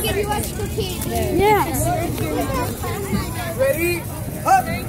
I'll give you a cookie. Yes. Ready? Up.